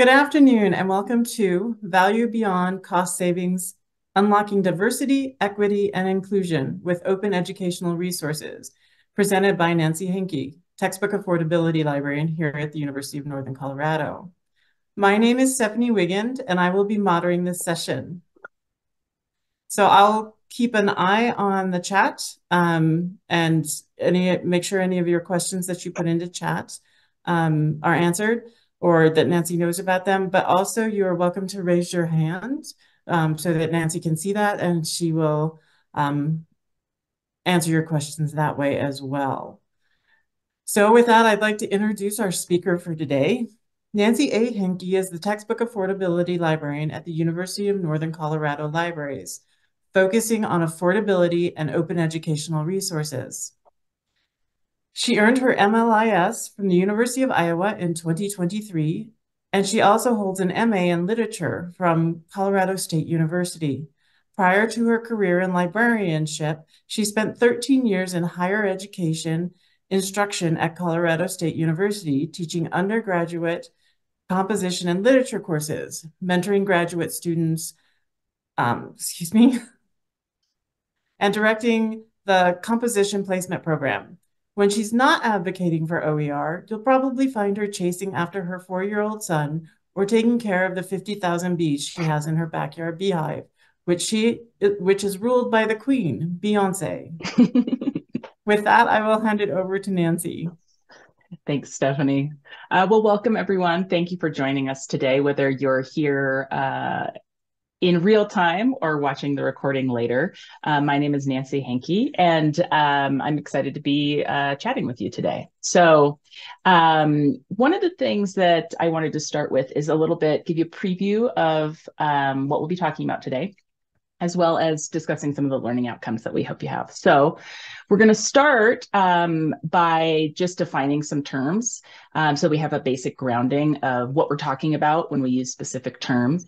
Good afternoon, and welcome to Value Beyond Cost Savings, Unlocking Diversity, Equity, and Inclusion with Open Educational Resources, presented by Nancy Henke, Textbook Affordability Librarian here at the University of Northern Colorado. My name is Stephanie Wiegand, and I will be moderating this session. So I'll keep an eye on the chat um, and any make sure any of your questions that you put into chat um, are answered or that Nancy knows about them, but also you are welcome to raise your hand um, so that Nancy can see that and she will um, answer your questions that way as well. So with that, I'd like to introduce our speaker for today. Nancy A. Henke is the Textbook Affordability Librarian at the University of Northern Colorado Libraries, focusing on affordability and open educational resources. She earned her MLIS from the University of Iowa in 2023, and she also holds an MA in literature from Colorado State University. Prior to her career in librarianship, she spent 13 years in higher education instruction at Colorado State University, teaching undergraduate composition and literature courses, mentoring graduate students, um, excuse me, and directing the composition placement program. When she's not advocating for OER, you'll probably find her chasing after her four-year-old son or taking care of the 50,000 bees she has in her backyard beehive, which she which is ruled by the queen, Beyonce. With that, I will hand it over to Nancy. Thanks, Stephanie. Uh, well, welcome everyone. Thank you for joining us today, whether you're here uh, in real time or watching the recording later. Uh, my name is Nancy Henke, and um, I'm excited to be uh, chatting with you today. So, um, one of the things that I wanted to start with is a little bit give you a preview of um, what we'll be talking about today as well as discussing some of the learning outcomes that we hope you have. So we're going to start um, by just defining some terms. Um, so we have a basic grounding of what we're talking about when we use specific terms.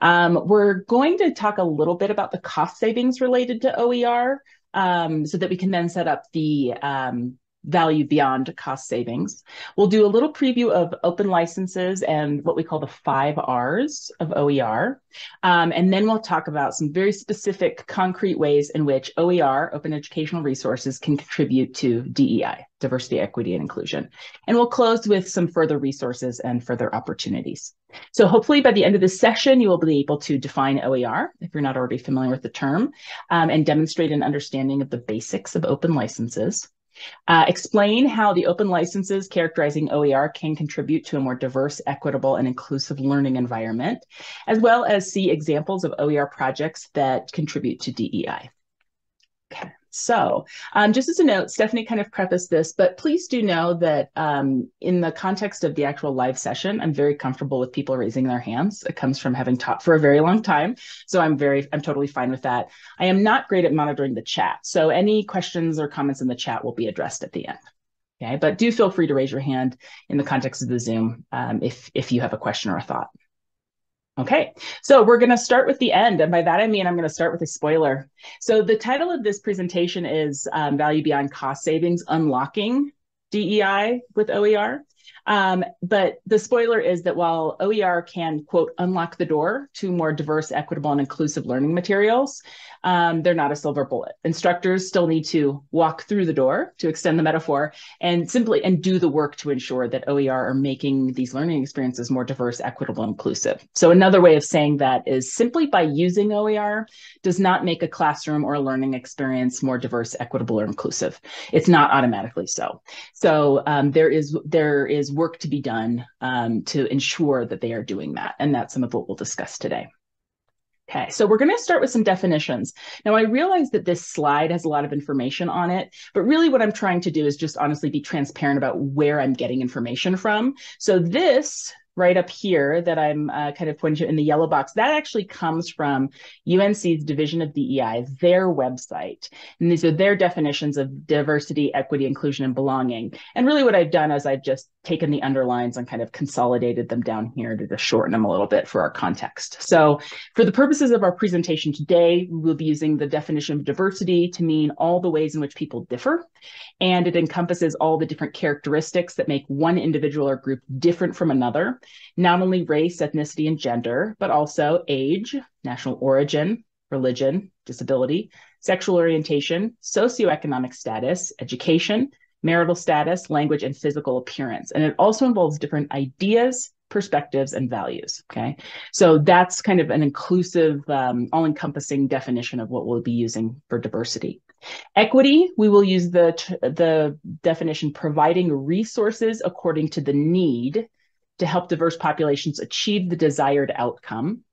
Um, we're going to talk a little bit about the cost savings related to OER um, so that we can then set up the um, value beyond cost savings. We'll do a little preview of open licenses and what we call the five R's of OER. Um, and then we'll talk about some very specific concrete ways in which OER, open educational resources, can contribute to DEI, diversity, equity, and inclusion. And we'll close with some further resources and further opportunities. So hopefully by the end of this session, you will be able to define OER, if you're not already familiar with the term, um, and demonstrate an understanding of the basics of open licenses. Uh, explain how the open licenses characterizing OER can contribute to a more diverse, equitable, and inclusive learning environment, as well as see examples of OER projects that contribute to DEI. Okay. So, um, just as a note, Stephanie kind of prefaced this, but please do know that um, in the context of the actual live session, I'm very comfortable with people raising their hands. It comes from having taught for a very long time, so I'm very, I'm totally fine with that. I am not great at monitoring the chat, so any questions or comments in the chat will be addressed at the end. Okay, but do feel free to raise your hand in the context of the Zoom um, if if you have a question or a thought. Okay, so we're going to start with the end. And by that, I mean, I'm going to start with a spoiler. So the title of this presentation is um, Value Beyond Cost Savings, Unlocking DEI with OER. Um, but the spoiler is that while OER can, quote, unlock the door to more diverse, equitable, and inclusive learning materials, um, they're not a silver bullet. Instructors still need to walk through the door to extend the metaphor and simply and do the work to ensure that OER are making these learning experiences more diverse, equitable, inclusive. So another way of saying that is simply by using OER does not make a classroom or a learning experience more diverse, equitable, or inclusive. It's not automatically so. So um, there is there is work to be done um, to ensure that they are doing that, and that's some of what we'll discuss today. Okay, so we're going to start with some definitions. Now, I realize that this slide has a lot of information on it, but really what I'm trying to do is just honestly be transparent about where I'm getting information from. So this right up here that I'm uh, kind of pointing to in the yellow box, that actually comes from UNC's Division of DEI, their website. And these are their definitions of diversity, equity, inclusion, and belonging. And really what I've done is I've just taken the underlines and kind of consolidated them down here to just shorten them a little bit for our context. So for the purposes of our presentation today, we will be using the definition of diversity to mean all the ways in which people differ. And it encompasses all the different characteristics that make one individual or group different from another not only race, ethnicity, and gender, but also age, national origin, religion, disability, sexual orientation, socioeconomic status, education, marital status, language, and physical appearance. And it also involves different ideas, perspectives, and values. Okay. So that's kind of an inclusive, um, all encompassing definition of what we'll be using for diversity. Equity, we will use the, the definition providing resources according to the need to help diverse populations achieve the desired outcome.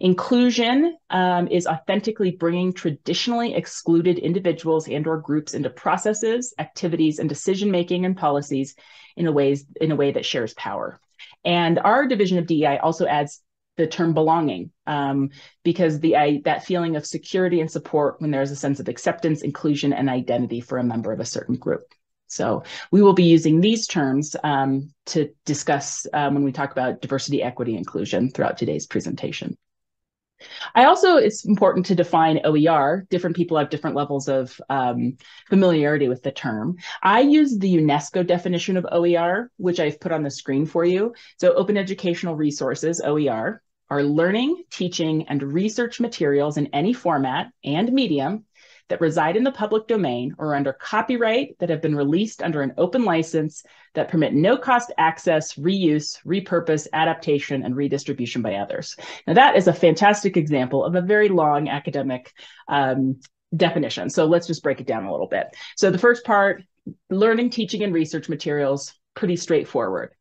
Inclusion um, is authentically bringing traditionally excluded individuals and or groups into processes, activities, and decision-making and policies in a, ways, in a way that shares power. And our division of DEI also adds the term belonging um, because the I, that feeling of security and support when there's a sense of acceptance, inclusion, and identity for a member of a certain group. So we will be using these terms um, to discuss um, when we talk about diversity, equity, inclusion throughout today's presentation. I also, it's important to define OER. Different people have different levels of um, familiarity with the term. I use the UNESCO definition of OER, which I've put on the screen for you. So open educational resources, OER, are learning, teaching, and research materials in any format and medium that reside in the public domain or under copyright that have been released under an open license that permit no cost access, reuse, repurpose, adaptation, and redistribution by others. Now, that is a fantastic example of a very long academic um, definition. So let's just break it down a little bit. So the first part, learning, teaching, and research materials, pretty straightforward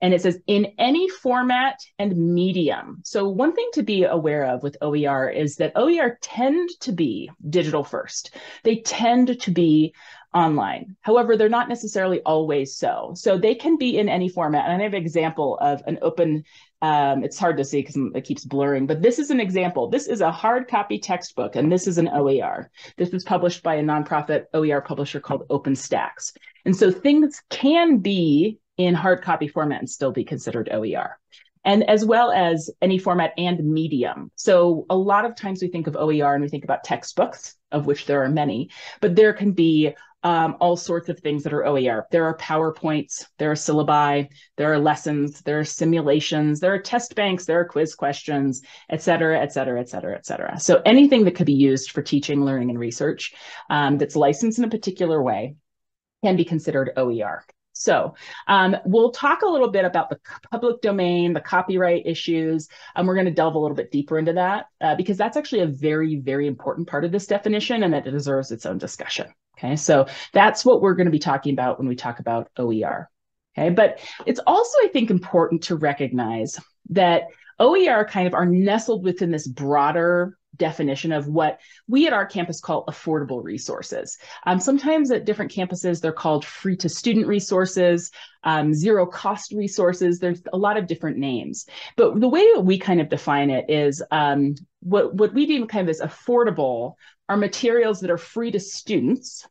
and it says in any format and medium. So one thing to be aware of with OER is that OER tend to be digital first. They tend to be online. However, they're not necessarily always so. So they can be in any format. And I have an example of an open, um, it's hard to see because it keeps blurring, but this is an example. This is a hard copy textbook, and this is an OER. This was published by a nonprofit OER publisher called OpenStax. And so things can be in hard copy format and still be considered OER. And as well as any format and medium. So a lot of times we think of OER and we think about textbooks, of which there are many, but there can be um, all sorts of things that are OER. There are PowerPoints, there are syllabi, there are lessons, there are simulations, there are test banks, there are quiz questions, et cetera, et cetera, et cetera, et cetera. So anything that could be used for teaching, learning, and research um, that's licensed in a particular way can be considered OER. So um, we'll talk a little bit about the public domain, the copyright issues, and we're going to delve a little bit deeper into that uh, because that's actually a very, very important part of this definition and it deserves its own discussion. Okay, so that's what we're going to be talking about when we talk about OER. Okay, but it's also, I think, important to recognize that OER kind of are nestled within this broader definition of what we at our campus call affordable resources. Um, sometimes at different campuses, they're called free to student resources, um, zero cost resources. There's a lot of different names. But the way that we kind of define it is um, what, what we deem kind of as affordable are materials that are free to students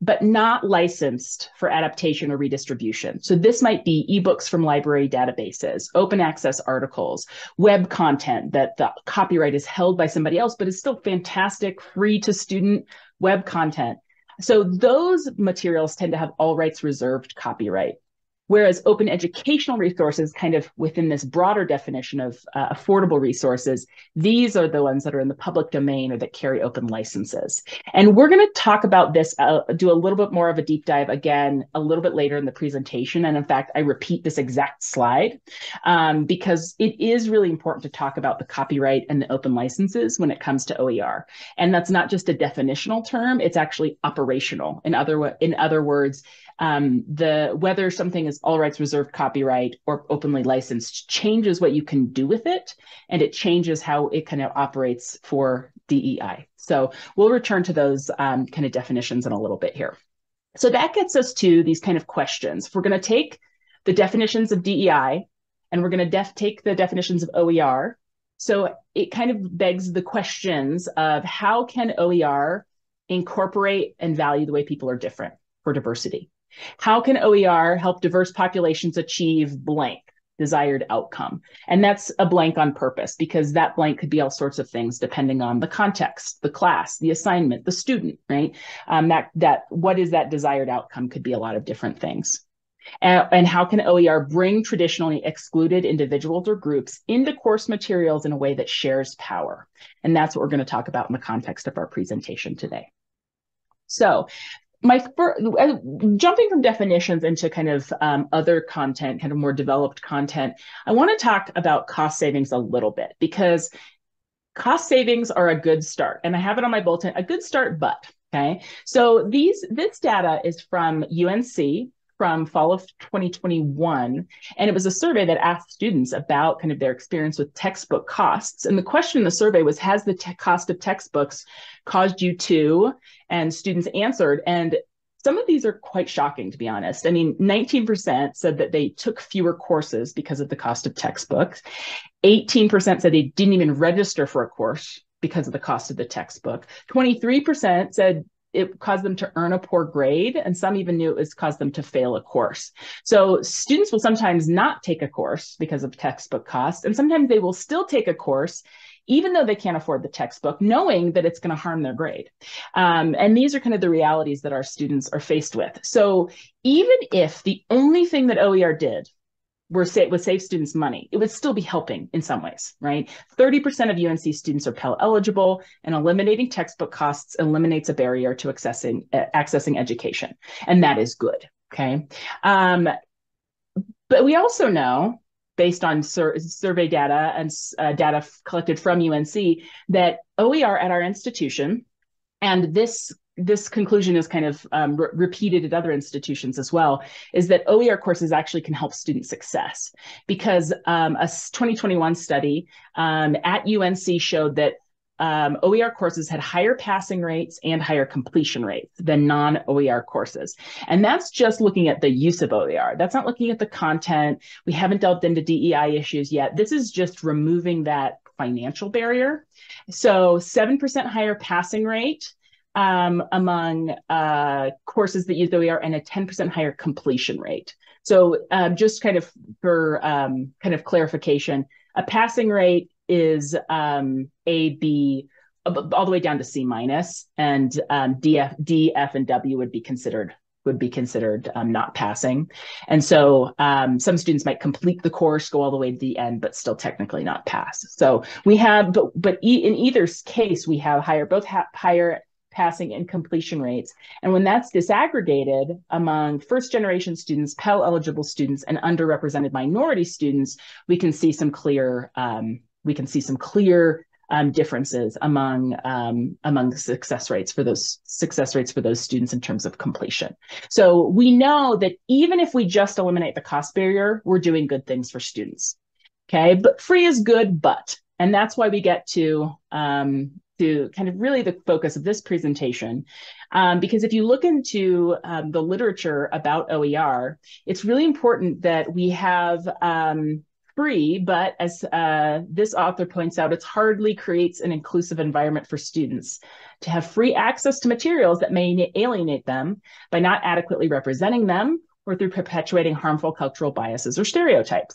but not licensed for adaptation or redistribution. So this might be ebooks from library databases, open access articles, web content that the copyright is held by somebody else, but is still fantastic, free to student web content. So those materials tend to have all rights reserved copyright. Whereas open educational resources, kind of within this broader definition of uh, affordable resources, these are the ones that are in the public domain or that carry open licenses. And we're going to talk about this, uh, do a little bit more of a deep dive again a little bit later in the presentation. And in fact, I repeat this exact slide um, because it is really important to talk about the copyright and the open licenses when it comes to OER. And that's not just a definitional term; it's actually operational. In other in other words, um, the whether something is all rights reserved copyright or openly licensed changes what you can do with it and it changes how it kind of operates for DEI. So we'll return to those um, kind of definitions in a little bit here. So that gets us to these kind of questions. If we're going to take the definitions of DEI and we're going to take the definitions of OER, so it kind of begs the questions of how can OER incorporate and value the way people are different for diversity? How can OER help diverse populations achieve blank desired outcome? And that's a blank on purpose because that blank could be all sorts of things depending on the context, the class, the assignment, the student, right? Um, that that what is that desired outcome could be a lot of different things. And, and, how can OER bring traditionally excluded individuals or groups into course materials in a way that shares power? And that's what we're going to talk about in the context of our presentation today. So my first, uh, jumping from definitions into kind of um, other content, kind of more developed content, I want to talk about cost savings a little bit because cost savings are a good start. And I have it on my bulletin, a good start, but okay. So these this data is from UNC from fall of 2021 and it was a survey that asked students about kind of their experience with textbook costs and the question in the survey was has the cost of textbooks caused you to and students answered and some of these are quite shocking, to be honest. I mean, 19% said that they took fewer courses because of the cost of textbooks. 18% said they didn't even register for a course because of the cost of the textbook. 23% said it caused them to earn a poor grade, and some even knew it was caused them to fail a course. So students will sometimes not take a course because of textbook costs, and sometimes they will still take a course even though they can't afford the textbook, knowing that it's going to harm their grade. Um, and these are kind of the realities that our students are faced with. So even if the only thing that OER did were say, would save students money, it would still be helping in some ways, right? 30% of UNC students are Pell eligible, and eliminating textbook costs eliminates a barrier to accessing uh, accessing education, and that is good. Okay, um, but we also know based on sur- survey data and uh, data collected from UNC that OER at our institution, and this this conclusion is kind of um, re- repeated at other institutions as well, is that OER courses actually can help student success because um, a 2021 study um, at UNC showed that um, OER courses had higher passing rates and higher completion rates than non OER courses. And that's just looking at the use of OER. That's not looking at the content. We haven't delved into DEI issues yet. This is just removing that financial barrier. So 7% higher passing rate um, among uh, courses that use OER and a 10% higher completion rate. So um, just kind of for um, kind of clarification, a passing rate is um, A, B, all the way down to C minus, and um, D, F, D, F, and W would be considered would be considered um, not passing. And so um, some students might complete the course, go all the way to the end, but still technically not pass. So we have, but but e- in either case, we have higher both ha- higher passing and completion rates. And when that's disaggregated among first generation students, Pell eligible students, and underrepresented minority students, we can see some clear um, we can see some clear um, differences among um, among the success rates for those success rates for those students in terms of completion. So we know that even if we just eliminate the cost barrier, we're doing good things for students. Okay, but free is good, but and that's why we get to um, to kind of really the focus of this presentation. Um, because if you look into um, the literature about OER, it's really important that we have um, free, but as uh, this author points out, it hardly creates an inclusive environment for students to have free access to materials that may alienate them by not adequately representing them or through perpetuating harmful cultural biases or stereotypes.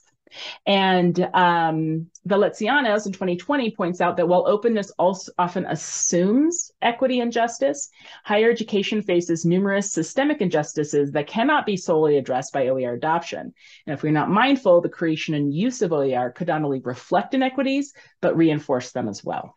And um, Veletsianos in 2020 points out that while openness also often assumes equity and justice, higher education faces numerous systemic injustices that cannot be solely addressed by OER adoption. And if we're not mindful, the creation and use of OER could not only reflect inequities, but reinforce them as well.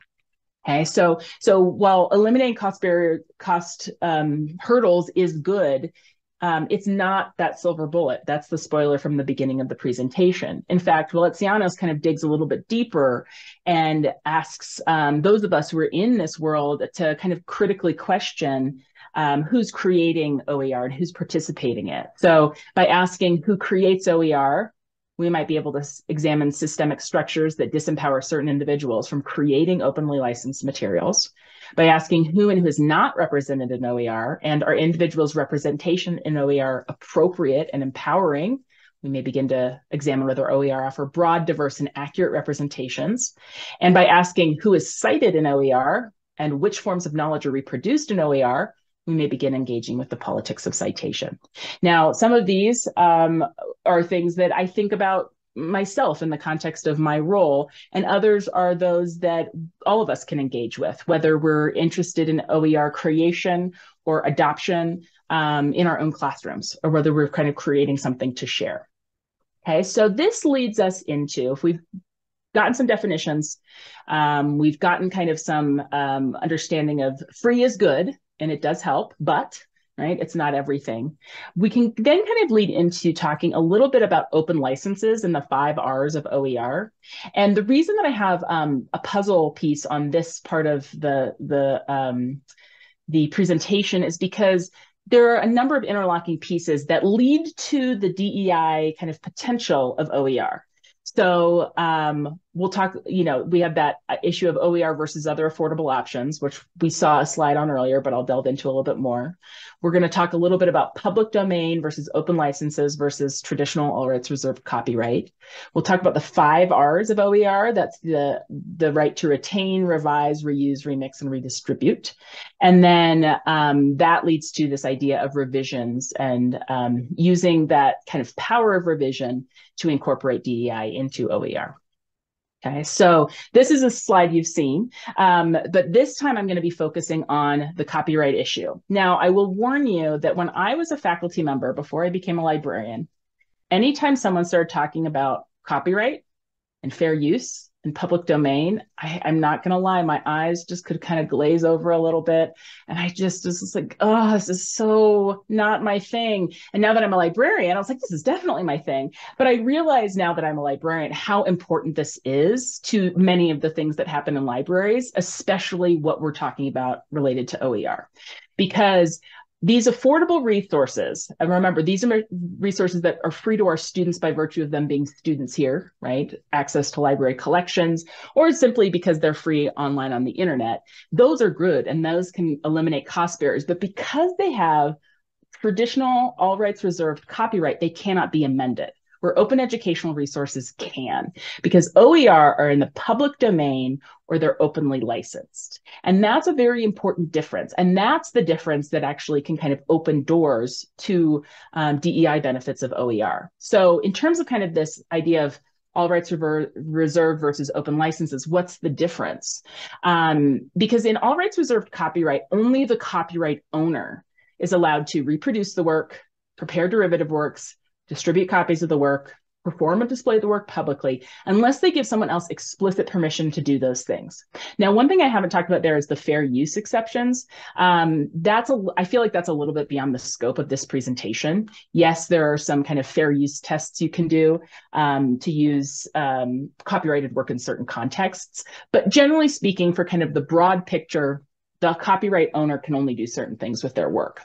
Okay, so so while eliminating cost barrier cost um, hurdles is good, um, it's not that silver bullet. That's the spoiler from the beginning of the presentation. In fact, Veletsianos kind of digs a little bit deeper and asks um, those of us who are in this world to kind of critically question um, who's creating OER and who's participating in it. So by asking who creates OER, we might be able to examine systemic structures that disempower certain individuals from creating openly licensed materials by asking who and who is not represented in OER and are individuals' representation in OER appropriate and empowering. We may begin to examine whether OER offer broad, diverse, and accurate representations. And by asking who is cited in OER and which forms of knowledge are reproduced in OER, we may begin engaging with the politics of citation. Now, some of these um, are things that I think about myself in the context of my role, and others are those that all of us can engage with, whether we're interested in OER creation or adoption um, in our own classrooms or whether we're kind of creating something to share. Okay, so this leads us into, if we've gotten some definitions, um, we've gotten kind of some um, understanding of free is good, and it does help, but right? It's not everything. We can then kind of lead into talking a little bit about open licenses and the five R's of OER. And the reason that I have um, a puzzle piece on this part of the the um, the presentation is because there are a number of interlocking pieces that lead to the DEI kind of potential of OER. So um, we'll talk, you know, we have that uh, issue of OER versus other affordable options, which we saw a slide on earlier, but I'll delve into a little bit more. We're going to talk a little bit about public domain versus open licenses versus traditional all rights reserved copyright. We'll talk about the five R's of OER. That's the, the right to retain, revise, reuse, remix, and redistribute. And then um, that leads to this idea of revisions and um, using that kind of power of revision to incorporate DEI into OER. Okay, so this is a slide you've seen, um, but this time I'm going to be focusing on the copyright issue. Now, I will warn you that when I was a faculty member before I became a librarian, anytime someone started talking about copyright and fair use, in public domain, I, am not going to lie, my eyes just could kind of glaze over a little bit. And I just was like, oh, this is so not my thing. And now that I'm a librarian, I was like, this is definitely my thing. But I realize now that I'm a librarian how important this is to many of the things that happen in libraries, especially what we're talking about related to OER. Because these affordable resources, and remember, these are resources that are free to our students by virtue of them being students here, right? Access to library collections, or simply because they're free online on the internet. Those are good and those can eliminate cost barriers. But because they have traditional all rights reserved copyright, they cannot be amended where open educational resources can, because OER are in the public domain or they're openly licensed. And that's a very important difference. And that's the difference that actually can kind of open doors to um, DEI benefits of OER. So, in terms of kind of this idea of all rights reserved versus open licenses, what's the difference? Um, because in all rights reserved copyright, only the copyright owner is allowed to reproduce the work, prepare derivative works, distribute copies of the work, perform and display the work publicly, unless they give someone else explicit permission to do those things. Now, one thing I haven't talked about there is the fair use exceptions. Um, that's a, I feel like that's a little bit beyond the scope of this presentation. Yes, there are some kind of fair use tests you can do um, to use um, copyrighted work in certain contexts, but generally speaking, for kind of the broad picture, the copyright owner can only do certain things with their work.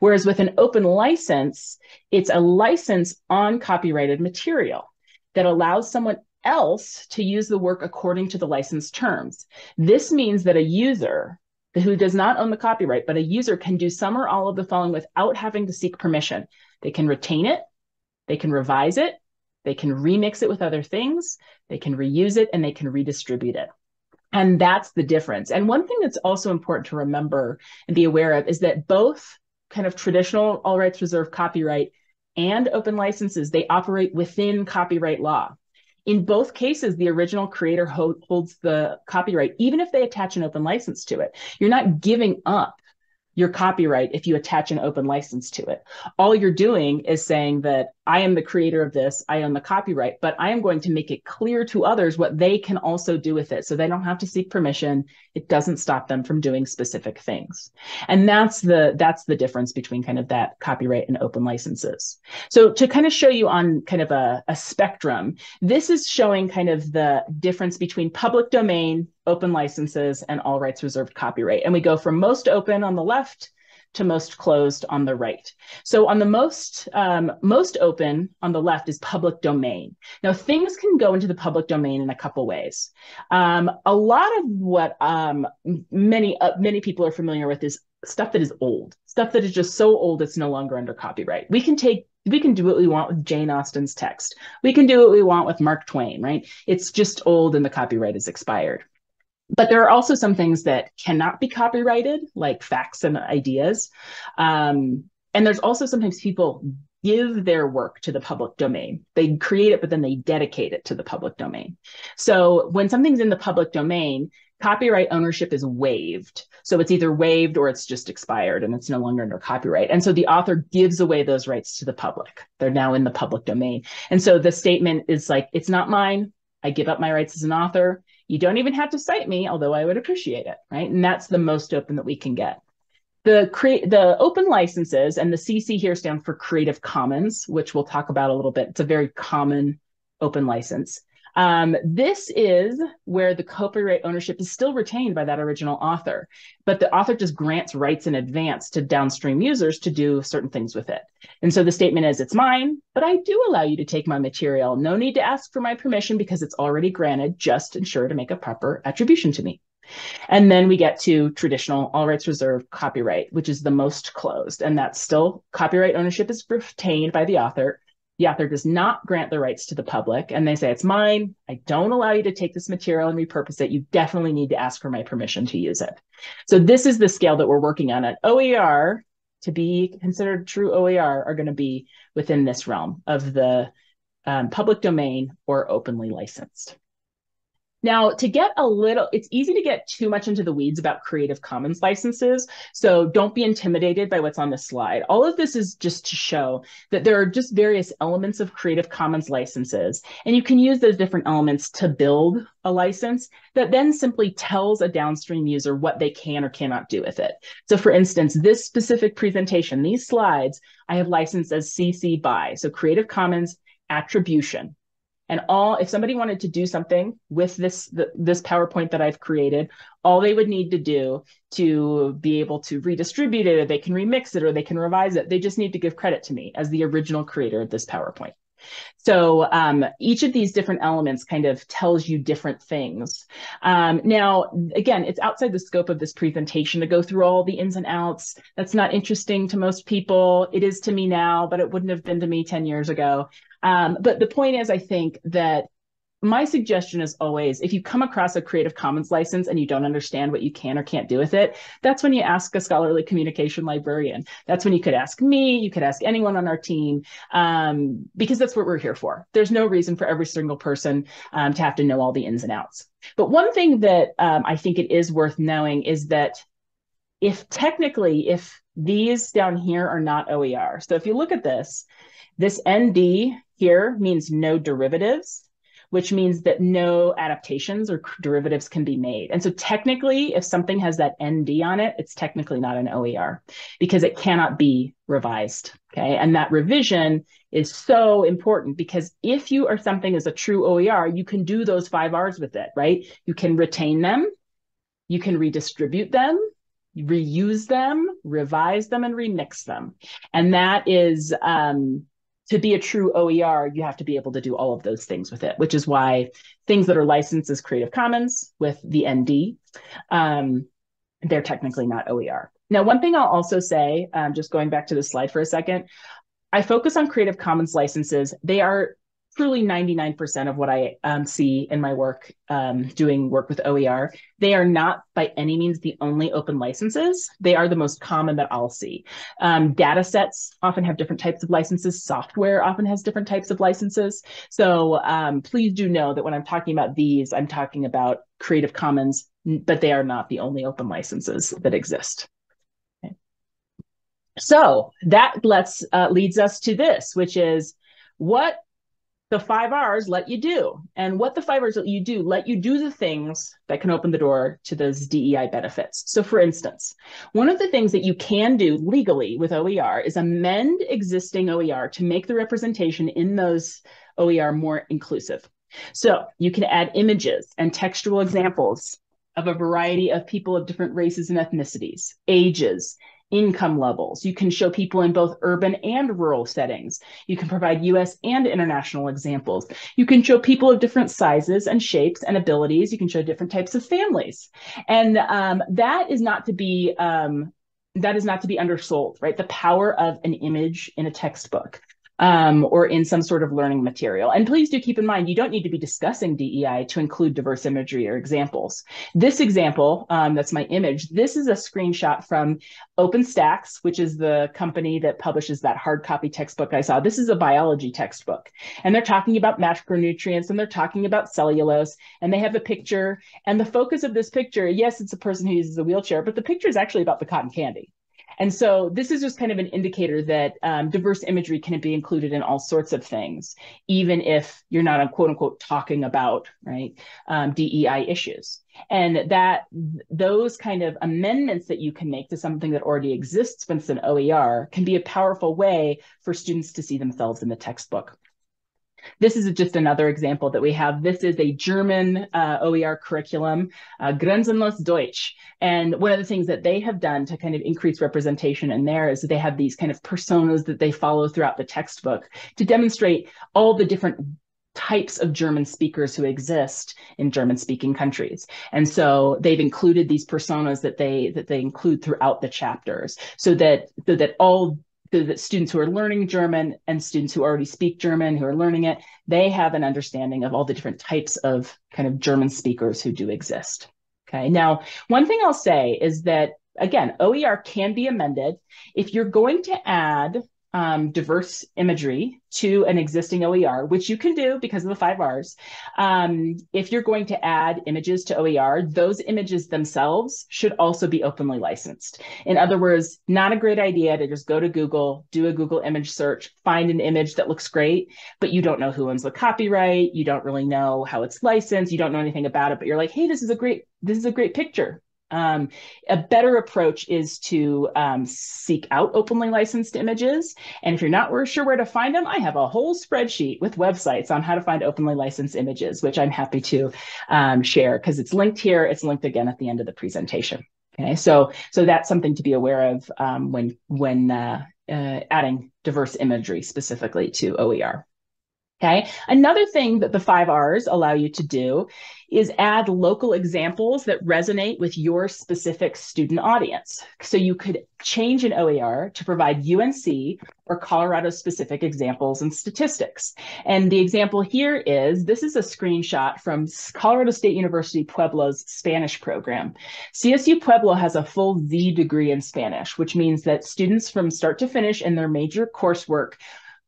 Whereas with an open license, it's a license on copyrighted material that allows someone else to use the work according to the license terms. This means that a user who does not own the copyright, but a user can do some or all of the following without having to seek permission. They can retain it, they can revise it, they can remix it with other things, they can reuse it, and they can redistribute it. And that's the difference. And one thing that's also important to remember and be aware of is that both kind of traditional all rights reserved copyright and open licenses, they operate within copyright law. In both cases, the original creator ho- holds the copyright, even if they attach an open license to it. You're not giving up your copyright if you attach an open license to it. All you're doing is saying that I am the creator of this, I own the copyright, but I am going to make it clear to others what they can also do with it so they don't have to seek permission. It doesn't stop them from doing specific things. And that's the that's the difference between kind of that copyright and open licenses. So to kind of show you on kind of a, a spectrum, this is showing kind of the difference between public domain, open licenses, and all rights reserved copyright. And we go from most open on the left to most closed on the right. So on the most um, most open on the left is public domain. Now things can go into the public domain in a couple ways. Um, a lot of what um, many uh, many people are familiar with is stuff that is old, stuff that is just so old it's no longer under copyright. We can take we can do what we want with Jane Austen's text. We can do what we want with Mark Twain, right? It's just old and the copyright is expired. But there are also some things that cannot be copyrighted, like facts and ideas. Um, and there's also sometimes people give their work to the public domain. They create it, but then they dedicate it to the public domain. So when something's in the public domain, copyright ownership is waived. So it's either waived or it's just expired and it's no longer under copyright. And so the author gives away those rights to the public. They're now in the public domain. And so the statement is like, it's not mine. I give up my rights as an author. You don't even have to cite me, although I would appreciate it, right? And that's the most open that we can get. The create the open licenses and the CC here stand for Creative Commons, which we'll talk about a little bit. It's a very common open license. Um, this is where the copyright ownership is still retained by that original author, but the author just grants rights in advance to downstream users to do certain things with it. And so the statement is, it's mine, but I do allow you to take my material. No need to ask for my permission because it's already granted. Just ensure to make a proper attribution to me. And then we get to traditional all rights reserved copyright, which is the most closed. And that's still copyright ownership is retained by the author, the author does not grant the rights to the public and they say it's mine. I don't allow you to take this material and repurpose it. You definitely need to ask for my permission to use it. So this is the scale that we're working on at oer to be considered true oer are going to be within this realm of the um, public domain or openly licensed now, to get a little, it's easy to get too much into the weeds about Creative Commons licenses. So don't be intimidated by what's on the slide. All of this is just to show that there are just various elements of Creative Commons licenses, and you can use those different elements to build a license that then simply tells a downstream user what they can or cannot do with it. So for instance, this specific presentation, these slides, I have licensed as CC BY, so Creative Commons attribution and all if somebody wanted to do something with this the, this powerpoint that i've created all they would need to do to be able to redistribute it or they can remix it or they can revise it they just need to give credit to me as the original creator of this powerpoint so um, each of these different elements kind of tells you different things. Um, now, again, it's outside the scope of this presentation to go through all the ins and outs. That's not interesting to most people. It is to me now, but it wouldn't have been to me 10 years ago. Um, but the point is, I think that my suggestion is always if you come across a Creative Commons license and you don't understand what you can or can't do with it, that's when you ask a scholarly communication librarian. That's when you could ask me, you could ask anyone on our team, um, because that's what we're here for. There's no reason for every single person um, to have to know all the ins and outs. But one thing that um, I think it is worth knowing is that if technically, if these down here are not OER, so if you look at this, this ND here means no derivatives, which means that no adaptations or derivatives can be made. And so technically, if something has that ND on it, it's technically not an OER because it cannot be revised. Okay. And that revision is so important because if you are something as a true OER, you can do those five R's with it, right? You can retain them, you can redistribute them, reuse them, revise them, and remix them. And that is um, to be a true OER, you have to be able to do all of those things with it, which is why things that are licensed as Creative Commons with the ND, um, they're technically not OER. Now, one thing I'll also say, um, just going back to the slide for a second, I focus on Creative Commons licenses. They are truly 99% of what I um, see in my work um, doing work with OER. They are not by any means the only open licenses. They are the most common that I'll see. Um, data sets often have different types of licenses. Software often has different types of licenses. So um, please do know that when I'm talking about these, I'm talking about Creative Commons, but they are not the only open licenses that exist. So that lets uh, leads us to this, which is what the five R's let you do. And what the five R's let you do, let you do the things that can open the door to those DEI benefits. So, for instance, one of the things that you can do legally with OER is amend existing OER to make the representation in those OER more inclusive. So, you can add images and textual examples of a variety of people of different races and ethnicities, ages, income levels. You can show people in both urban and rural settings. You can provide US and international examples. You can show people of different sizes and shapes and abilities. You can show different types of families. And um, that is not to be um, that is not to be undersold, right? The power of an image in a textbook. Um, or in some sort of learning material. And please do keep in mind, you don't need to be discussing DEI to include diverse imagery or examples. This example, um, that's my image, this is a screenshot from OpenStax, which is the company that publishes that hard copy textbook I saw. This is a biology textbook. And they're talking about macronutrients and they're talking about cellulose. And they have a picture. And the focus of this picture, yes, it's a person who uses a wheelchair, but the picture is actually about the cotton candy. And so this is just kind of an indicator that um, diverse imagery can be included in all sorts of things, even if you're not on quote unquote talking about right um, DEI issues. And that those kind of amendments that you can make to something that already exists when it's an OER can be a powerful way for students to see themselves in the textbook. This is just another example that we have. This is a German uh, OER curriculum, uh, Grenzenlos Deutsch. And one of the things that they have done to kind of increase representation in there is that they have these kind of personas that they follow throughout the textbook to demonstrate all the different types of German speakers who exist in German speaking countries. And so they've included these personas that they that they include throughout the chapters so that so that all so that students who are learning German and students who already speak German, who are learning it, they have an understanding of all the different types of kind of German speakers who do exist. Okay. Now, one thing I'll say is that again, OER can be amended. If you're going to add um, diverse imagery to an existing OER, which you can do because of the five R's. Um, if you're going to add images to OER, those images themselves should also be openly licensed. In other words, not a great idea to just go to Google, do a Google image search, find an image that looks great, but you don't know who owns the copyright, you don't really know how it's licensed, you don't know anything about it, but you're like, hey, this is a great, this is a great picture. Um, a better approach is to um, seek out openly licensed images. And if you're not sure where to find them, I have a whole spreadsheet with websites on how to find openly licensed images, which I'm happy to um, share because it's linked here. It's linked again at the end of the presentation. Okay, so so that's something to be aware of um, when when uh, uh, adding diverse imagery specifically to OER. Okay. Another thing that the five R's allow you to do is add local examples that resonate with your specific student audience. So you could change an OER to provide UNC or Colorado specific examples and statistics. And the example here is this is a screenshot from Colorado State University Pueblo's Spanish program. CSU Pueblo has a full Z degree in Spanish, which means that students from start to finish in their major coursework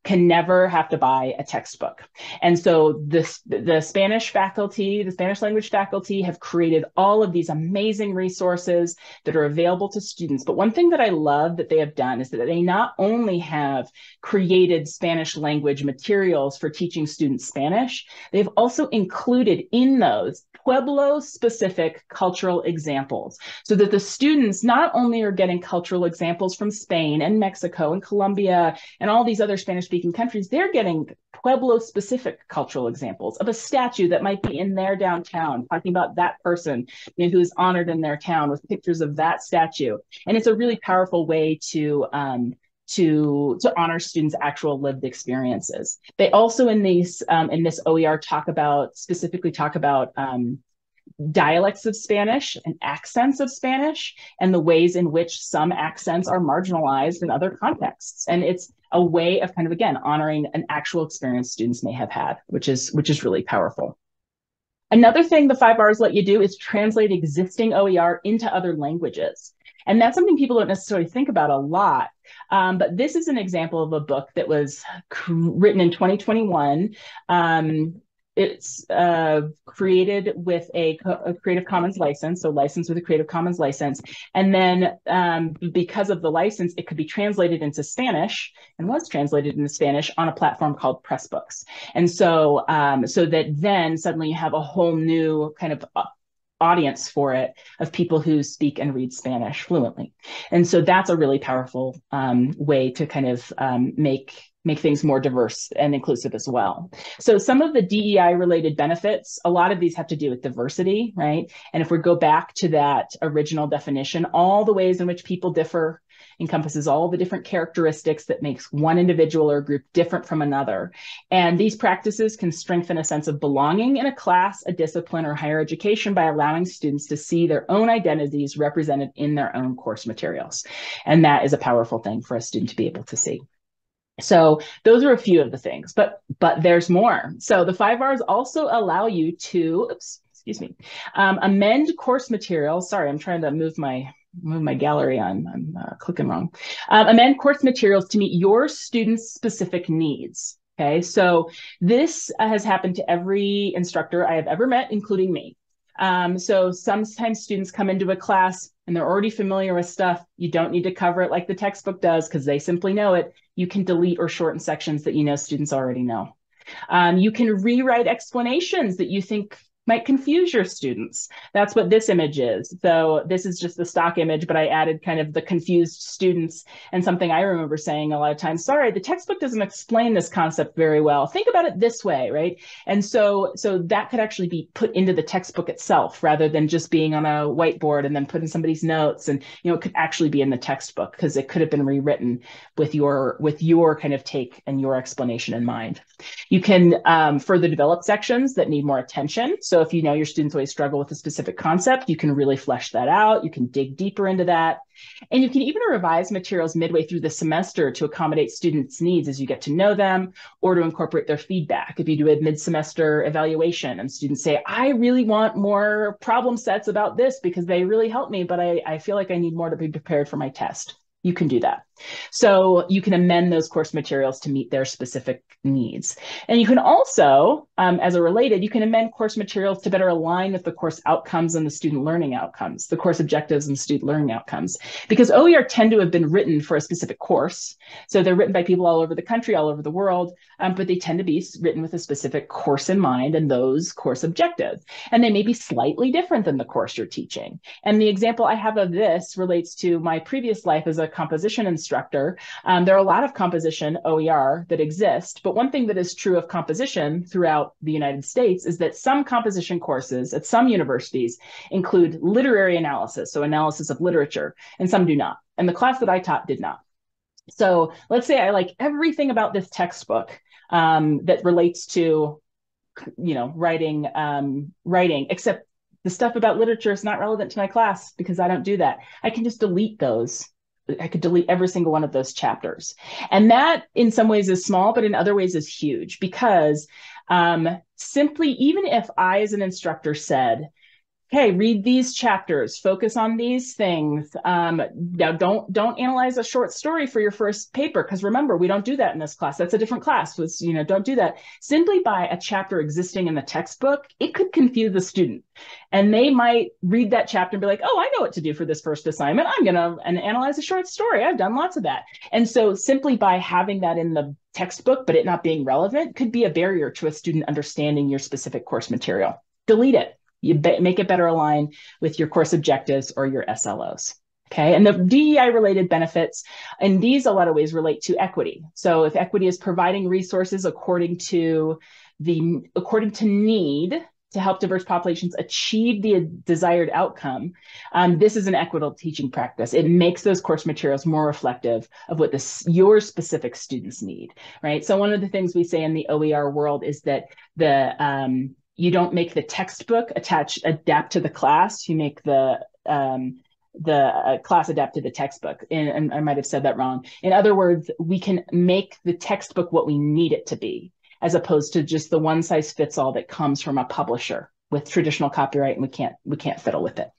can never have to buy a textbook. And so this, the Spanish faculty, the Spanish language faculty have created all of these amazing resources that are available to students. But one thing that I love that they have done is that they not only have created Spanish language materials for teaching students Spanish, they've also included in those Pueblo specific cultural examples so that the students not only are getting cultural examples from Spain and Mexico and Colombia and all these other Spanish speaking countries, they're getting Pueblo specific cultural examples of a statue that might be in their downtown, talking about that person you know, who's honored in their town with pictures of that statue. And it's a really powerful way to um, to to honor students' actual lived experiences. They also in these um, in this OER talk about specifically talk about um, dialects of Spanish and accents of Spanish and the ways in which some accents are marginalized in other contexts. And it's a way of kind of again honoring an actual experience students may have had, which is which is really powerful. Another thing the five R's let you do is translate existing OER into other languages. And that's something people don't necessarily think about a lot. Um, but this is an example of a book that was written in 2021. Um, it's uh, created with a, a, Creative Commons license, so licensed with a Creative Commons license. And then um, because of the license, it could be translated into Spanish and was translated into Spanish on a platform called Pressbooks. And so, um, so that then suddenly you have a whole new kind of uh, audience for it of people who speak and read Spanish fluently. And so that's a really powerful um, way to kind of um, make make things more diverse and inclusive as well. So some of the DEI related benefits, a lot of these have to do with diversity, right? And if we go back to that original definition, all the ways in which people differ encompasses all the different characteristics that makes one individual or group different from another. And these practices can strengthen a sense of belonging in a class, a discipline, or higher education by allowing students to see their own identities represented in their own course materials. And that is a powerful thing for a student to be able to see. So those are a few of the things, but but there's more. So the five R's also allow you to, oops, excuse me, um, amend course materials. Sorry, I'm trying to move my move my gallery on. I'm uh, clicking wrong. Um, amend course materials to meet your students' specific needs. Okay, so this uh, has happened to every instructor I have ever met, including me. Um, so sometimes students come into a class and they're already familiar with stuff. You don't need to cover it like the textbook does because they simply know it. You can delete or shorten sections that you know students already know. Um, you can rewrite explanations that you think might confuse your students. That's what this image is. So this is just the stock image, but I added kind of the confused students and something I remember saying a lot of times, sorry, the textbook doesn't explain this concept very well. Think about it this way, right? And so, so that could actually be put into the textbook itself rather than just being on a whiteboard and then put in somebody's notes. And, you know, it could actually be in the textbook because it could have been rewritten with your, with your kind of take and your explanation in mind. You can um, further develop sections that need more attention. So so if you know your students always struggle with a specific concept, you can really flesh that out. You can dig deeper into that. And you can even revise materials midway through the semester to accommodate students' needs as you get to know them or to incorporate their feedback. If you do a mid-semester evaluation and students say, I really want more problem sets about this because they really help me, but I, I feel like I need more to be prepared for my test you can do that. So you can amend those course materials to meet their specific needs. And you can also, um, as a related, you can amend course materials to better align with the course outcomes and the student learning outcomes, the course objectives and student learning outcomes. Because OER tend to have been written for a specific course. So they're written by people all over the country, all over the world, um, but they tend to be written with a specific course in mind and those course objectives. And they may be slightly different than the course you're teaching. And the example I have of this relates to my previous life as a composition instructor, um, there are a lot of composition OER that exist. But one thing that is true of composition throughout the United States is that some composition courses at some universities include literary analysis, so analysis of literature, and some do not. And the class that I taught did not. So let's say I like everything about this textbook um, that relates to, you know, writing, um, writing, except the stuff about literature is not relevant to my class because I don't do that. I can just delete those I could delete every single one of those chapters. And that in some ways is small, but in other ways is huge because um, simply, even if I, as an instructor, said, okay read these chapters. Focus on these things. Um, now don't don't analyze a short story for your first paper because remember we don't do that in this class. That's a different class. Was you know don't do that. Simply by a chapter existing in the textbook. It could confuse the student. And they might read that chapter and be like oh i know what to do for this first assignment. I'm going to and analyze a short story. I've done lots of that. And so simply by having that in the textbook but it not being relevant could be a barrier to a student understanding your specific course material. Delete it you be- make it better align with your course objectives or your SLOs. Okay, and the DEI related benefits, and these a lot of ways relate to equity. So if equity is providing resources according to the according to need to help diverse populations achieve the desired outcome, um, this is an equitable teaching practice. It makes those course materials more reflective of what this, your specific students need, right? So one of the things we say in the OER world is that the um, you don't make the textbook attach adapt to the class. You make the um, the uh, class adapt to the textbook. And, and I might have said that wrong. In other words, we can make the textbook what we need it to be, as opposed to just the one size fits all that comes from a publisher with traditional copyright, and we can't we can't fiddle with it.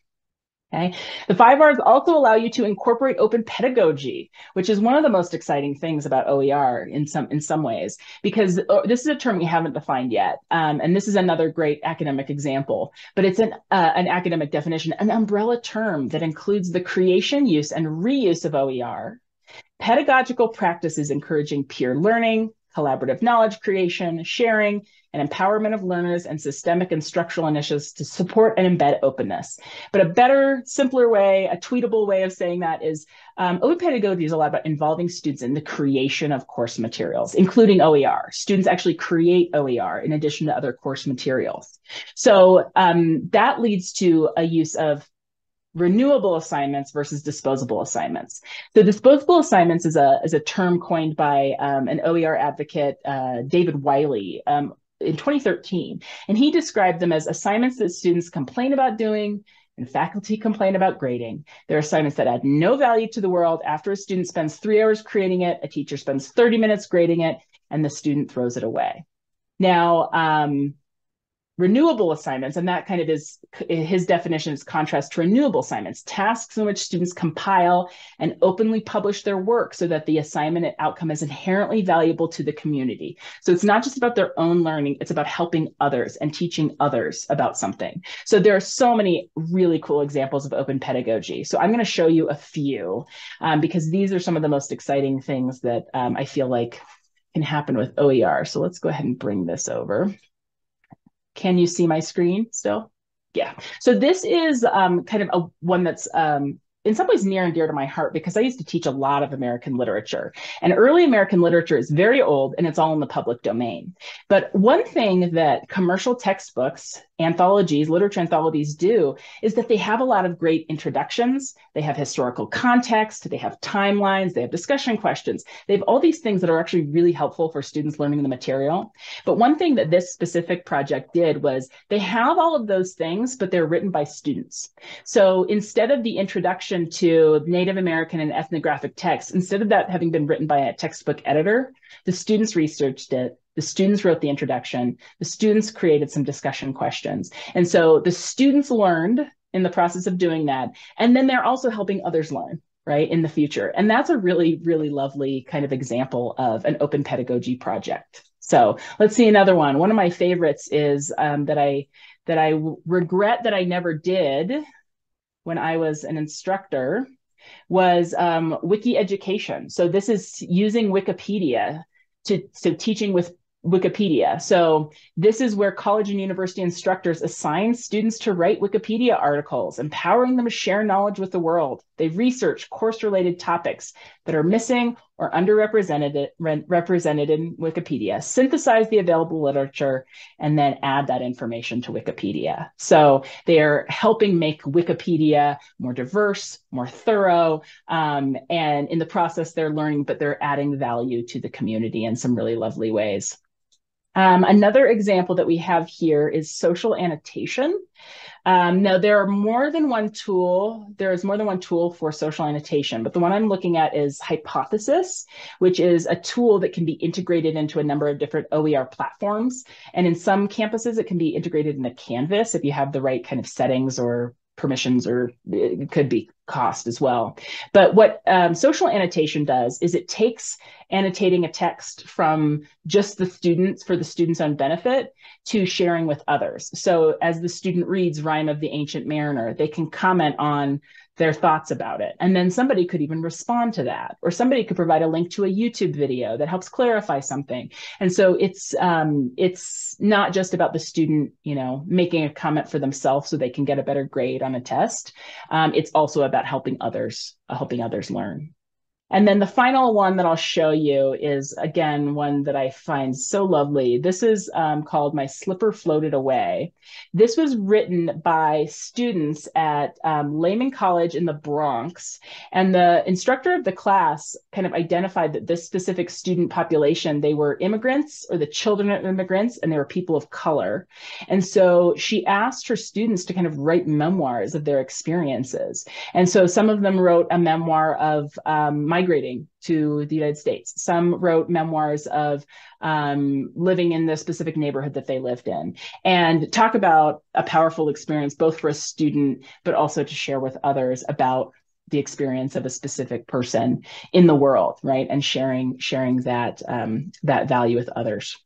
Okay. The five R's also allow you to incorporate open pedagogy, which is one of the most exciting things about OER in some in some ways, because uh, this is a term we haven't defined yet, um, and this is another great academic example. But it's an uh, an academic definition, an umbrella term that includes the creation, use, and reuse of OER, pedagogical practices encouraging peer learning, collaborative knowledge creation, sharing, and empowerment of learners and systemic and structural initiatives to support and embed openness. But a better, simpler way, a tweetable way of saying that is um, open pedagogy is a lot about involving students in the creation of course materials, including OER. Students actually create OER in addition to other course materials. So um, that leads to a use of renewable assignments versus disposable assignments. So disposable assignments is a, is a term coined by um, an OER advocate, uh, David Wiley, um, in 2013. And he described them as assignments that students complain about doing and faculty complain about grading. They're assignments that add no value to the world. After a student spends three hours creating it, a teacher spends 30 minutes grading it, and the student throws it away. Now, um, renewable assignments, and that kind of is his definition is contrast to renewable assignments, tasks in which students compile and openly publish their work so that the assignment outcome is inherently valuable to the community. So it's not just about their own learning, it's about helping others and teaching others about something. So there are so many really cool examples of open pedagogy. So I'm going to show you a few um, because these are some of the most exciting things that um, I feel like can happen with OER. So let's go ahead and bring this over. Can you see my screen still? Yeah. So this is um, kind of a one that's um, in some ways near and dear to my heart because I used to teach a lot of American literature. And early American literature is very old and it's all in the public domain. But one thing that commercial textbooks, anthologies, literature anthologies do is that they have a lot of great introductions. They have historical context, they have timelines, they have discussion questions. They have all these things that are actually really helpful for students learning the material. But one thing that this specific project did was they have all of those things, but they're written by students. So instead of the introduction to Native American and ethnographic texts, instead of that having been written by a textbook editor, the students researched it. The students wrote the introduction. The students created some discussion questions. And so the students learned in the process of doing that. And then they're also helping others learn right in the future and that's a really really lovely kind of example of an open pedagogy project so let's see another one one of my favorites is um, that i that i regret that i never did when I was an instructor was um, wiki education. So this is using Wikipedia to so teaching with Wikipedia. So this is where college and university instructors assign students to write Wikipedia articles, empowering them to share knowledge with the world. They research course-related topics that are missing or underrepresented represented in Wikipedia, synthesize the available literature, and then add that information to Wikipedia. So they are helping make Wikipedia more diverse, more thorough, um, and in the process, they're learning, but they're adding value to the community in some really lovely ways. Um, another example that we have here is social annotation. Um, now, there are more than one tool. There is more than one tool for social annotation, but the one I'm looking at is Hypothesis, which is a tool that can be integrated into a number of different OER platforms. And in some campuses, it can be integrated into Canvas if you have the right kind of settings or permissions or it could be cost as well. But what um, social annotation does is it takes annotating a text from just the students for the student's own benefit to sharing with others. So as the student reads Rime of the Ancient Mariner, they can comment on their thoughts about it. And then somebody could even respond to that, or somebody could provide a link to a YouTube video that helps clarify something. And so it's um, it's not just about the student, you know, making a comment for themselves so they can get a better grade on a test. Um, it's also about helping others, helping others learn. And then the final one that I'll show you is, again, one that I find so lovely. This is um, called My Slipper Floated Away. This was written by students at um, Lehman College in the Bronx. And the instructor of the class kind of identified that this specific student population, they were immigrants or the children of immigrants, and they were people of color. And so she asked her students to kind of write memoirs of their experiences. And so some of them wrote a memoir of um, migrating to the United States. Some wrote memoirs of um, living in the specific neighborhood that they lived in and talk about a powerful experience, both for a student, but also to share with others about the experience of a specific person in the world, right? And sharing sharing that um, that value with others.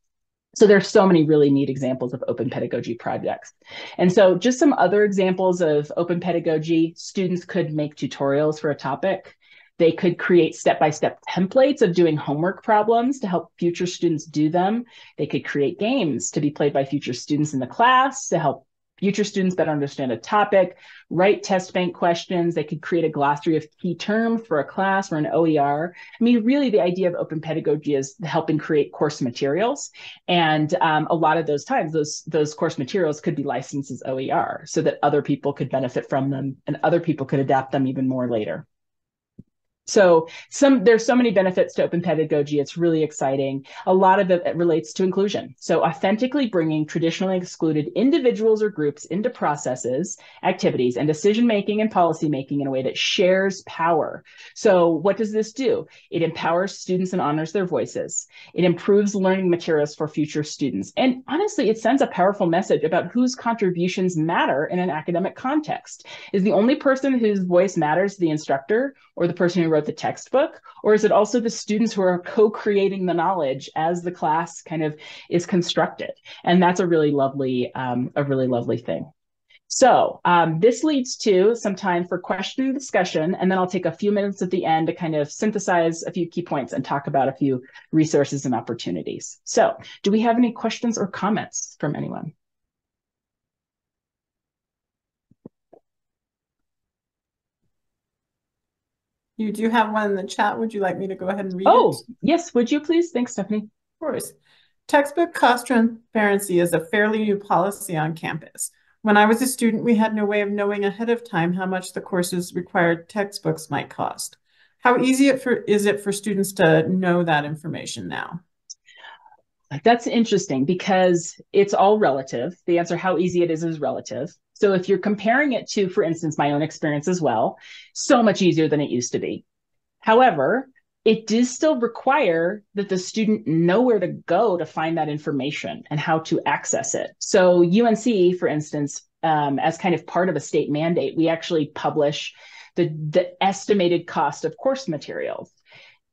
So there's so many really neat examples of open pedagogy projects. And so just some other examples of open pedagogy, students could make tutorials for a topic. They could create step-by-step templates of doing homework problems to help future students do them. They could create games to be played by future students in the class to help future students better understand a topic, write test bank questions. They could create a glossary of key terms for a class or an OER. I mean, really, the idea of open pedagogy is helping create course materials. And um, a lot of those times, those, those course materials could be licensed as OER so that other people could benefit from them and other people could adapt them even more later. So some there's so many benefits to open pedagogy. It's really exciting. A lot of it relates to inclusion. So authentically bringing traditionally excluded individuals or groups into processes, activities, and decision making and policy making in a way that shares power. So what does this do? It empowers students and honors their voices. It improves learning materials for future students. And honestly, it sends a powerful message about whose contributions matter in an academic context. Is the only person whose voice matters the instructor or the person who wrote the textbook? Or is it also the students who are co-creating the knowledge as the class kind of is constructed? And that's a really lovely, um, a really lovely thing. So um, this leads to some time for question and discussion, and then I'll take a few minutes at the end to kind of synthesize a few key points and talk about a few resources and opportunities. So do we have any questions or comments from anyone? You do have one in the chat. Would you like me to go ahead and read oh, it? Oh, yes. Would you please? Thanks, Stephanie. Of course. Textbook cost transparency is a fairly new policy on campus. When I was a student, we had no way of knowing ahead of time how much the courses required textbooks might cost. How easy it for, is it for students to know that information now? That's interesting because it's all relative. The answer, how easy it is, is relative. So if you're comparing it to, for instance, my own experience as well, so much easier than it used to be. However, it does still require that the student know where to go to find that information and how to access it. So UNC, for instance, um, as kind of part of a state mandate, we actually publish the, the estimated cost of course materials.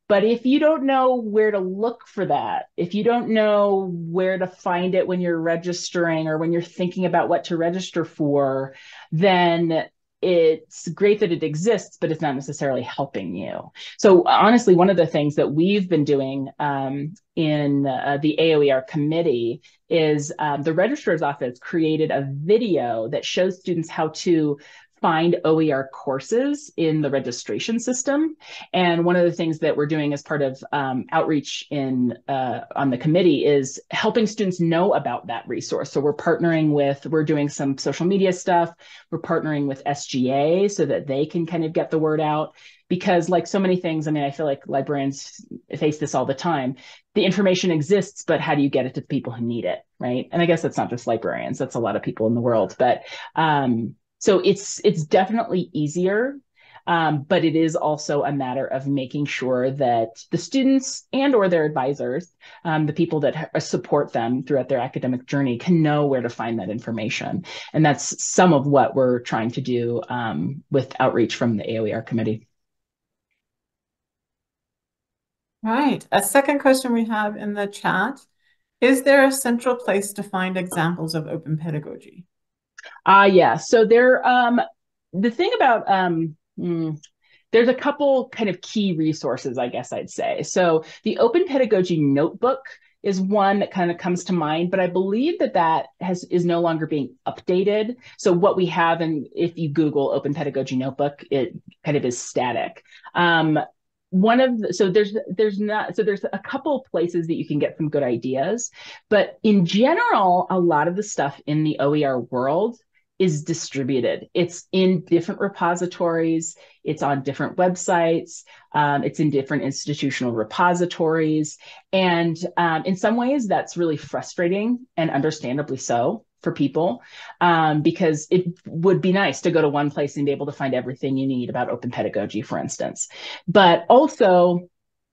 But if you don't know where to look for that, if you don't know where to find it when you're registering or when you're thinking about what to register for, then it's great that it exists, but it's not necessarily helping you. So honestly, one of the things that we've been doing um, in uh, the AOER committee is um, the registrar's office created a video that shows students how to find OER courses in the registration system. And one of the things that we're doing as part of um, outreach in uh, on the committee is helping students know about that resource. So we're partnering with, we're doing some social media stuff. We're partnering with SGA so that they can kind of get the word out. Because like so many things, I mean, I feel like librarians face this all the time. The information exists, but how do you get it to the people who need it, right? And I guess that's not just librarians; that's a lot of people in the world. But um, so it's it's definitely easier um, but it is also a matter of making sure that the students and or their advisors um, the people that support them throughout their academic journey can know where to find that information. And that's some of what we're trying to do um, with outreach from the aoer committee. Right. A second question we have in the chat. Is there a central place to find examples of open pedagogy Ah, uh, yeah. So there, um, the thing about um, mm, there's a couple kind of key resources, I guess I'd say. So the Open Pedagogy Notebook is one that kind of comes to mind, but I believe that that has is no longer being updated. So what we have, and if you Google Open Pedagogy Notebook, it kind of is static. Um, one of the, so there's there's not so there's a couple places that you can get some good ideas but in general a lot of the stuff in the oer world is distributed. It's in different repositories. It's on different websites. Um, it's in different institutional repositories. And um, in some ways that's really frustrating and understandably so for people um, because it would be nice to go to one place and be able to find everything you need about open pedagogy, for instance. But also,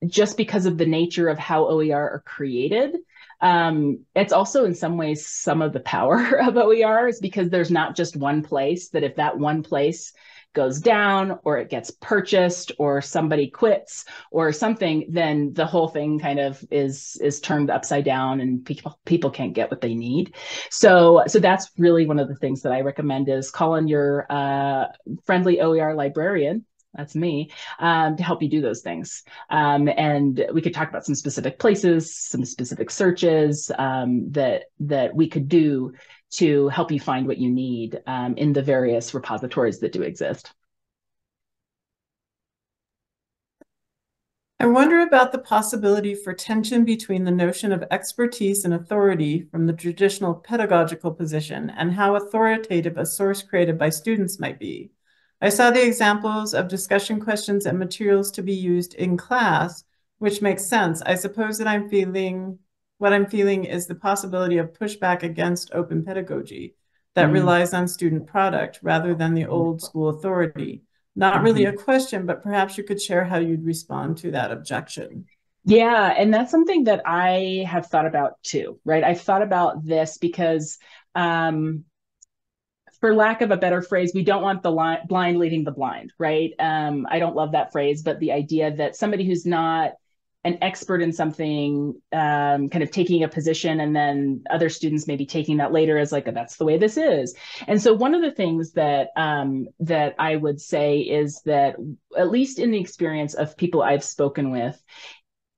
just because of the nature of how OER are created, um, it's also in some ways some of the power of OER is because there's not just one place that if that one place goes down or it gets purchased or somebody quits or something then the whole thing kind of is is turned upside down and people people can't get what they need. So so that's really one of the things that i recommend is call on your uh, friendly oer librarian that's me um, to help you do those things um, and we could talk about some specific places some specific searches um, that that we could do to help you find what you need um, in the various repositories that do exist. I wonder about the possibility for tension between the notion of expertise and authority from the traditional pedagogical position and how authoritative a source created by students might be. I saw the examples of discussion questions and materials to be used in class, which makes sense. I suppose that I'm feeling, what I'm feeling is the possibility of pushback against open pedagogy that mm. relies on student product rather than the old school authority. Not really mm-hmm. a question, but perhaps you could share how you'd respond to that objection. Yeah, and that's something that I have thought about too, right? I've thought about this because um, for lack of a better phrase, we don't want the li- blind leading the blind, right? Um, I don't love that phrase, but the idea that somebody who's not an expert in something um, kind of taking a position and then other students maybe taking that later as like that's the way this is and so one of the things that um, that i would say is that at least in the experience of people i've spoken with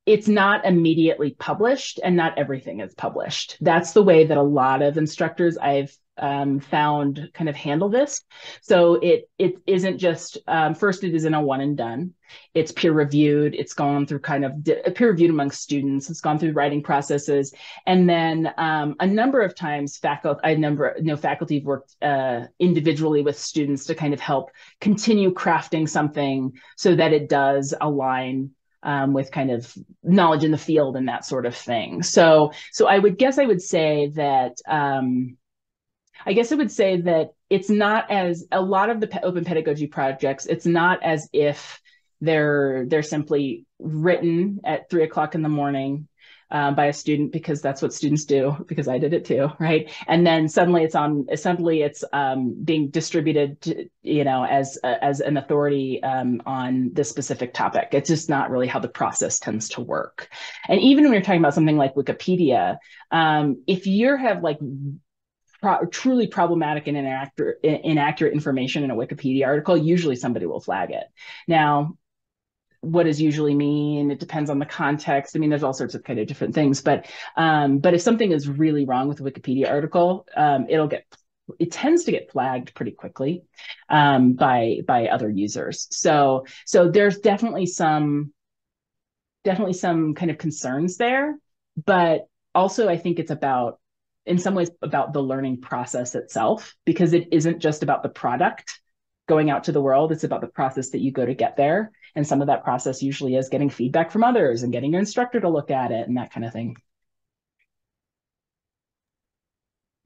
it's not immediately published and not everything is published that's the way that a lot of instructors i've um, found kind of handle this. So it it isn't just um, first it isn't a one and done. It's peer reviewed. It's gone through kind of di- peer reviewed among students. It's gone through writing processes, and then um, a number of times faculty, a number you know faculty have worked uh, individually with students to kind of help continue crafting something so that it does align um, with kind of knowledge in the field and that sort of thing. So, so I would guess I would say that um, I guess I would say that it's not as a lot of the open pedagogy projects, it's not as if they're they're simply written at three o'clock in the morning uh, by a student because that's what students do because I did it too, right? And then suddenly it's on suddenly it's um, being distributed, to, you know, as uh, as an authority um, on this specific topic. It's just not really how the process tends to work. And even when you're talking about something like Wikipedia, um, if you have like pro- truly problematic and inaccurate, inaccurate information in a Wikipedia article, usually somebody will flag it. Now, what does usually mean? It depends on the context. I mean, there's all sorts of kind of different things, but um, but if something is really wrong with a Wikipedia article, um, it'll get it tends to get flagged pretty quickly um, by by other users. So so there's definitely some definitely some kind of concerns there, but also I think it's about in some ways about the learning process itself because it isn't just about the product going out to the world. It's about the process that you go to get there. And some of that process usually is getting feedback from others and getting your instructor to look at it and that kind of thing.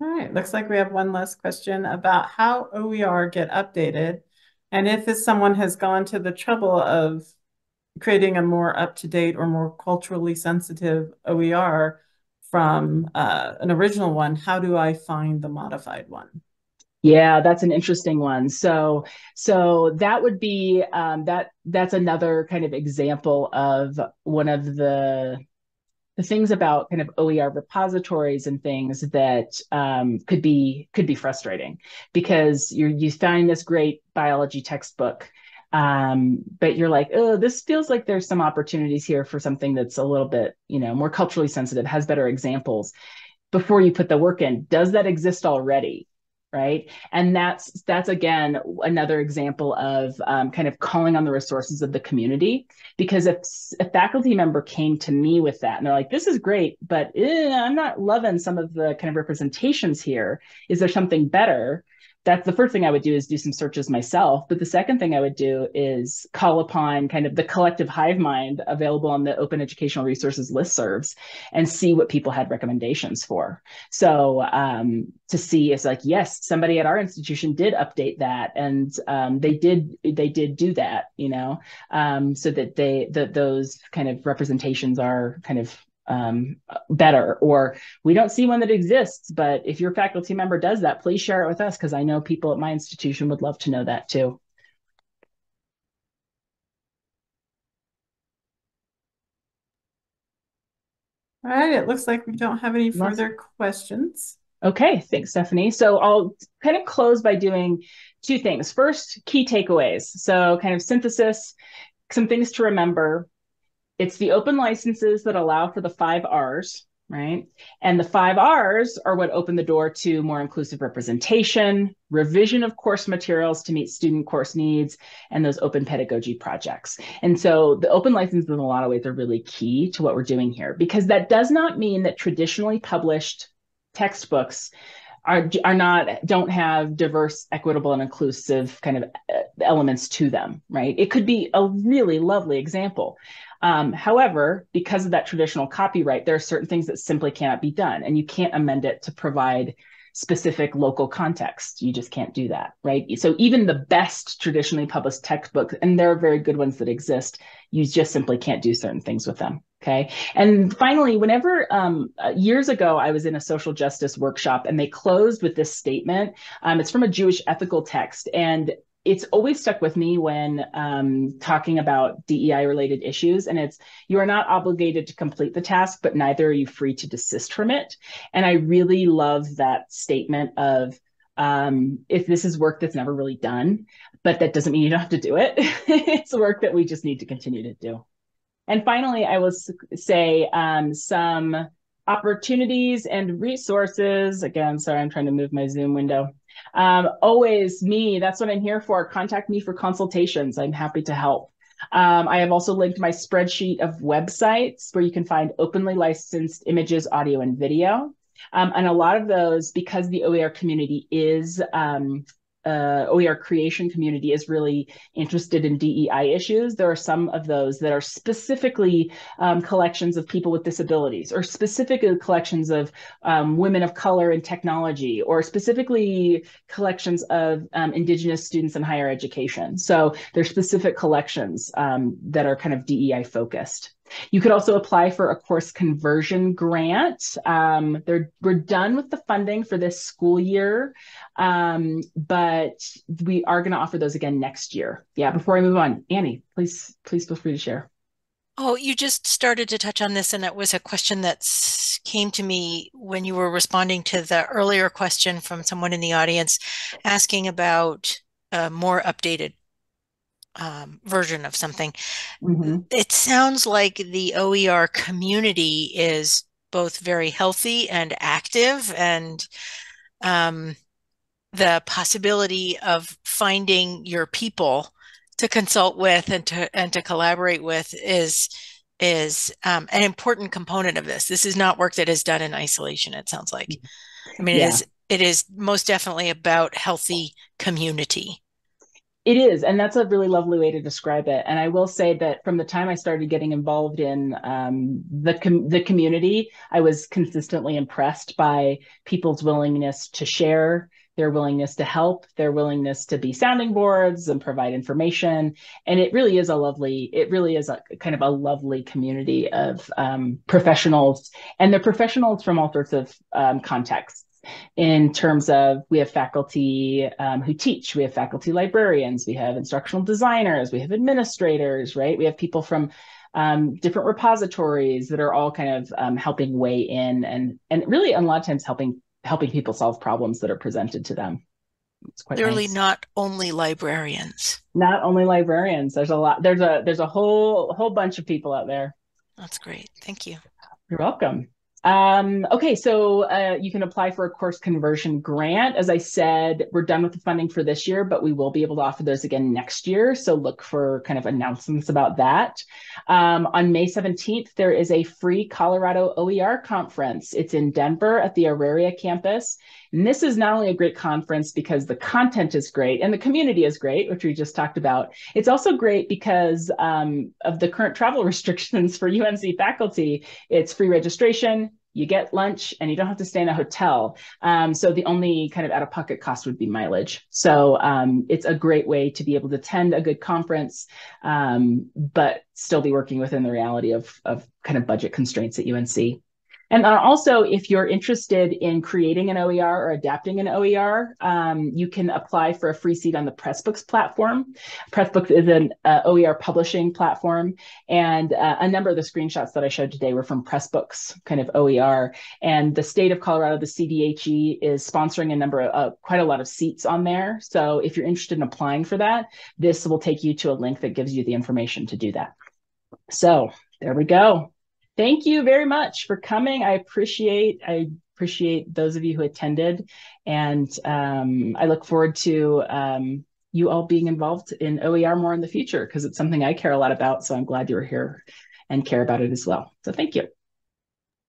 All right. Looks like we have one last question about how oer get updated. And if someone has gone to the trouble of creating a more up-to-date or more culturally sensitive oer from uh, an original one, how do I find the modified one? Yeah, that's an interesting one. So, so that would be um, that. That's another kind of example of one of the the things about kind of OER repositories and things that um, could be could be frustrating because you you find this great biology textbook um, but you're like oh this feels like there's some opportunities here for something that's a little bit you know more culturally sensitive has better examples before you put the work in. Does that exist already? Right? And that's that's again another example of um, kind of calling on the resources of the community. Because if a faculty member came to me with that and they're like this is great but eh, i'm not loving some of the kind of representations here. Is there something better that's the first thing I would do is do some searches myself. But the second thing I would do is call upon kind of the collective hive mind available on the open educational resources listservs and see what people had recommendations for. So um, to see is like, yes, somebody at our institution did update that and um, they did they did do that, you know, um, so that they that those kind of representations are kind of um, better or we don't see one that exists. But if your faculty member does that please share it with us because i know people at my institution would love to know that too. All right it looks like we don't have any further questions. Okay thanks stephanie. So i'll kind of close by doing two things. First key takeaways. So kind of synthesis some things to remember it's the open licenses that allow for the five R's, right? And the five R's are what open the door to more inclusive representation, revision of course materials to meet student course needs, and those open pedagogy projects. And so the open licenses in a lot of ways are really key to what we're doing here because that does not mean that traditionally published textbooks are are not don't have diverse equitable and inclusive kind of uh, elements to them right? It could be a really lovely example. Um, however because of that traditional copyright there are certain things that simply cannot be done and you can't amend it to provide specific local context. You just can't do that right? So even the best traditionally published textbooks and there are very good ones that exist you just simply can't do certain things with them Okay. And finally, whenever um, uh, years ago I was in a social justice workshop and they closed with this statement, um, it's from a Jewish ethical text. And it's always stuck with me when um, talking about DEI related issues. And it's you are not obligated to complete the task, but neither are you free to desist from it. And I really love that statement of um, if this is work that's never really done, but that doesn't mean you don't have to do it. it's work that we just need to continue to do. And finally, I will say um, some opportunities and resources. Again, sorry, I'm trying to move my Zoom window. Um, always me, that's what I'm here for. Contact me for consultations. I'm happy to help. Um, I have also linked my spreadsheet of websites where you can find openly licensed images, audio, and video. Um, and a lot of those, because the OER community is um, uh, OER creation community is really interested in DEI issues, there are some of those that are specifically um, collections of people with disabilities, or specifically collections of um, women of color in technology, or specifically collections of um, Indigenous students in higher education. So there's specific collections um, that are kind of DEI focused. You could also apply for a course conversion grant. Um, we're done with the funding for this school year, um, but we are going to offer those again next year. Yeah, before I move on, Annie, please, please feel free to share. Oh, you just started to touch on this, and it was a question that came to me when you were responding to the earlier question from someone in the audience asking about a more updated um, version of something. Mm-hmm. It sounds like the OER community is both very healthy and active, and um, the possibility of finding your people to consult with and to and to collaborate with is is um, an important component of this. This is not work that is done in isolation. It sounds like. I mean, yeah. it is it is most definitely about healthy community. It is, and that's a really lovely way to describe it. And I will say that from the time I started getting involved in um, the com- the community, I was consistently impressed by people's willingness to share, their willingness to help, their willingness to be sounding boards and provide information. And it really is a lovely, it really is a kind of a lovely community of um, professionals, and they're professionals from all sorts of um, contexts in terms of we have faculty um, who teach, we have faculty librarians, we have instructional designers, we have administrators, right? We have people from um, different repositories that are all kind of um, helping weigh in and and really a lot of times helping helping people solve problems that are presented to them. It's quite Clearly nice. not only librarians. Not only librarians. There's a lot. There's a there's a whole whole bunch of people out there. That's great. Thank you. You're welcome. Um, okay, so uh, you can apply for a course conversion grant. As I said, we're done with the funding for this year, but we will be able to offer those again next year. So look for kind of announcements about that. Um, on May 17th, there is a free Colorado OER conference. It's in Denver at the Auraria campus. And this is not only a great conference because the content is great and the community is great, which we just talked about. It's also great because um, of the current travel restrictions for UNC faculty. It's free registration, you get lunch and you don't have to stay in a hotel. Um, so the only kind of out of pocket cost would be mileage. So um, it's a great way to be able to attend a good conference, um, but still be working within the reality of, of kind of budget constraints at UNC. And also, if you're interested in creating an OER or adapting an OER, um, you can apply for a free seat on the Pressbooks platform. Pressbooks is an uh, OER publishing platform, and uh, a number of the screenshots that I showed today were from Pressbooks, kind of OER. And the state of Colorado, the CDHE, is sponsoring a number of uh, quite a lot of seats on there. So if you're interested in applying for that, this will take you to a link that gives you the information to do that. So there we go thank you very much for coming. I appreciate I appreciate those of you who attended, and um, I look forward to um, you all being involved in OER more in the future because it's something I care a lot about. So I'm glad you were here and care about it as well. So thank you.